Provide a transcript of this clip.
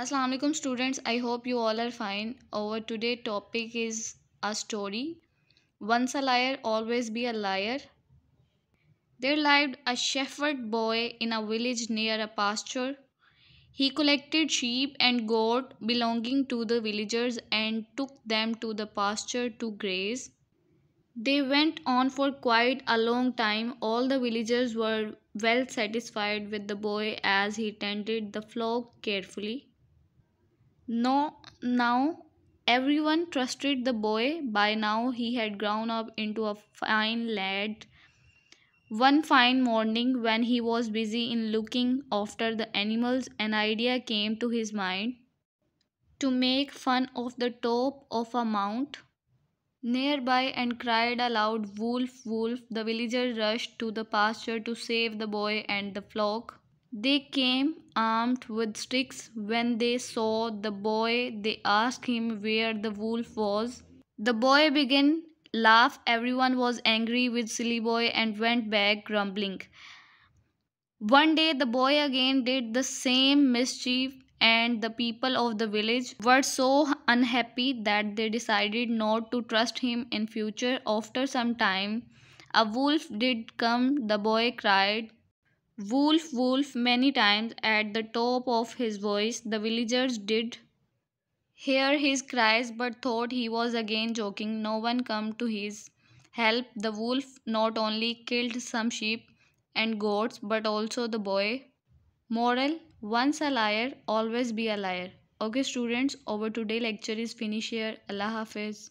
Assalamu alaikum students. I hope you all are fine. Our today topic is a story. Once a liar always be a liar. There lived a shepherd boy in a village near a pasture. He collected sheep and goat belonging to the villagers and took them to the pasture to graze. They went on for quite a long time. All the villagers were well satisfied with the boy as he tended the flock carefully no, now everyone trusted the boy. By now he had grown up into a fine lad. One fine morning, when he was busy in looking after the animals, an idea came to his mind to make fun of the top of a mount nearby and cried aloud, Wolf, wolf! The villagers rushed to the pasture to save the boy and the flock. They came armed with sticks. When they saw the boy, they asked him where the wolf was. The boy began to laugh. Everyone was angry with silly boy and went back grumbling. One day the boy again did the same mischief and the people of the village were so unhappy that they decided not to trust him in future. After some time a wolf did come. The boy cried, Wolf, wolf, many times at the top of his voice. The villagers did hear his cries but thought he was again joking. No one come to his help. The wolf not only killed some sheep and goats but also the boy. Moral Once a liar, always be a liar. Okay, students, our today lecture is finished here. Allah Hafiz.